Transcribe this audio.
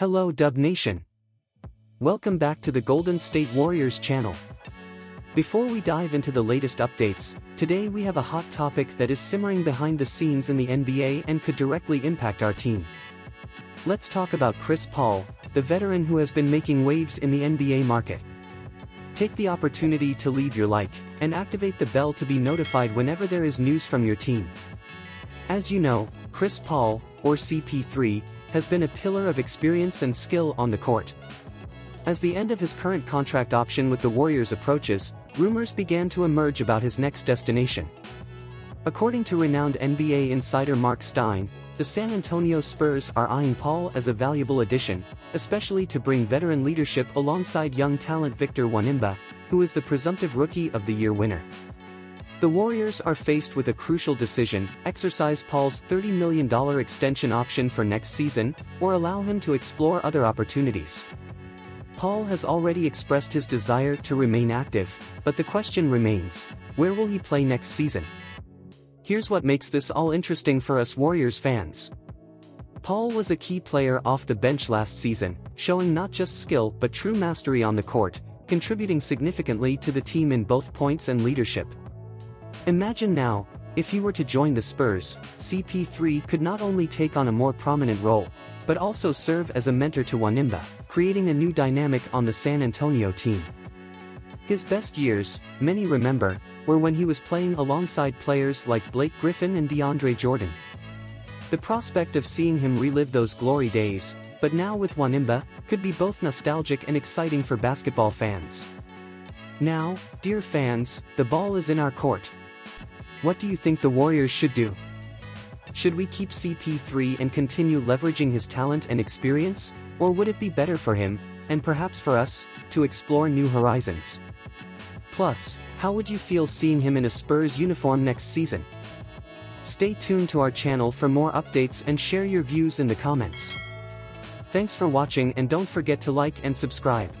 Hello Dub Nation. Welcome back to the Golden State Warriors channel. Before we dive into the latest updates, today we have a hot topic that is simmering behind the scenes in the NBA and could directly impact our team. Let's talk about Chris Paul, the veteran who has been making waves in the NBA market. Take the opportunity to leave your like and activate the bell to be notified whenever there is news from your team. As you know, Chris Paul, or CP3, has been a pillar of experience and skill on the court. As the end of his current contract option with the Warriors approaches, rumors began to emerge about his next destination. According to renowned NBA insider Marc Stein, the San Antonio Spurs are eyeing Paul as a valuable addition, especially to bring veteran leadership alongside young talent Victor Wembanyama, who is the presumptive Rookie of the Year winner. The Warriors are faced with a crucial decision, exercise Paul's $30 million extension option for next season, or allow him to explore other opportunities. Paul has already expressed his desire to remain active, but the question remains, where will he play next season? Here's what makes this all interesting for us Warriors fans. Paul was a key player off the bench last season, showing not just skill but true mastery on the court, contributing significantly to the team in both points and leadership. Imagine now, if he were to join the Spurs, CP3 could not only take on a more prominent role, but also serve as a mentor to Wembanyama, creating a new dynamic on the San Antonio team. His best years, many remember, were when he was playing alongside players like Blake Griffin and DeAndre Jordan. The prospect of seeing him relive those glory days, but now with Wembanyama, could be both nostalgic and exciting for basketball fans. Now, dear fans, the ball is in our court. What do you think the Warriors should do? Should we keep CP3 and continue leveraging his talent and experience, or would it be better for him, and perhaps for us, to explore new horizons? Plus, how would you feel seeing him in a Spurs uniform next season? Stay tuned to our channel for more updates and share your views in the comments. Thanks for watching and don't forget to like and subscribe.